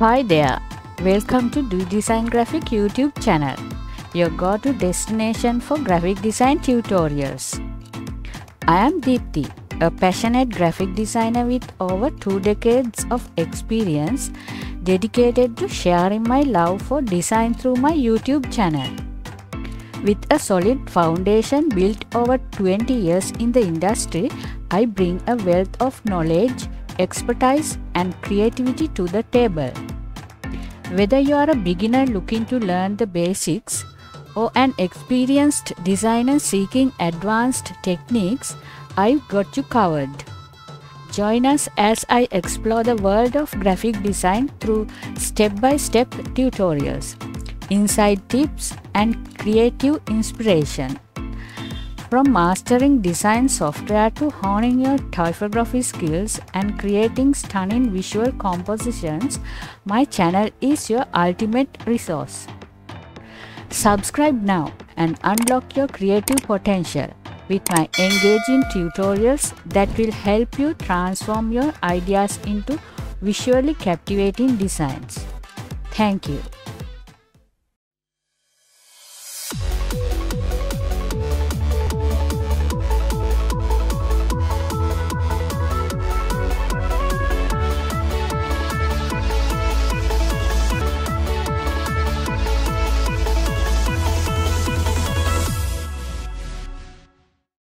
Hi there, welcome to Deedesign Graphic YouTube channel, your go-to destination for graphic design tutorials. I am Deepthi, a passionate graphic designer with over two decades of experience dedicated to sharing my love for design through my YouTube channel. With a solid foundation built over 20 years in the industry, I bring a wealth of knowledge, expertise, and creativity to the table. Whether you are a beginner looking to learn the basics or an experienced designer seeking advanced techniques, I've got you covered. Join us as I explore the world of graphic design through step by step tutorials, inside tips, and creative inspiration. From mastering design software to honing your typography skills and creating stunning visual compositions, my channel is your ultimate resource. Subscribe now and unlock your creative potential with my engaging tutorials that will help you transform your ideas into visually captivating designs. Thank you.